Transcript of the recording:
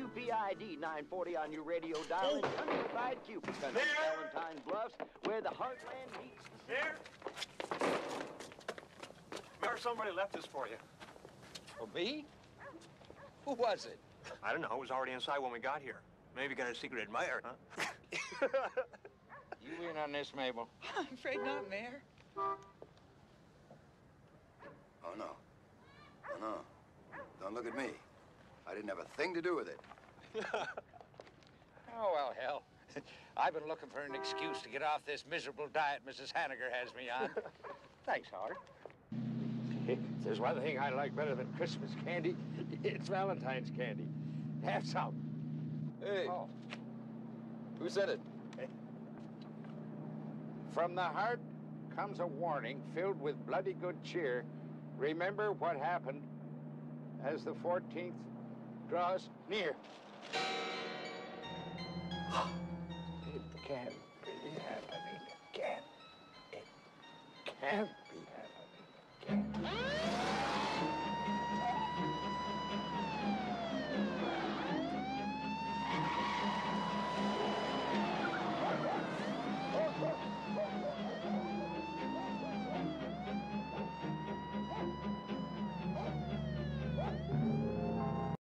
QPID 940 on your radio dial in countryside Cupid Country, Valentine Bluffs, where the heartland meets the There. Mayor, somebody left this for you. For me? Who was it? I don't know. It was already inside when we got here. Maybe got a secret admirer, huh? You in on this, Mabel? I'm afraid not, Mayor. Oh, no. Oh, no. Don't look at me. I didn't have a thing to do with it. Oh, well, hell. I've been looking for an excuse to get off this miserable diet Mrs. Hanniger has me on. Thanks, Howard. If there's one thing I like better than Christmas candy, it's Valentine's candy. Have some. Hey, Oh, who said it? from the heart comes a warning filled with bloody good cheer. Remember what happened as the 14th draws near. it can't be happening again. It can't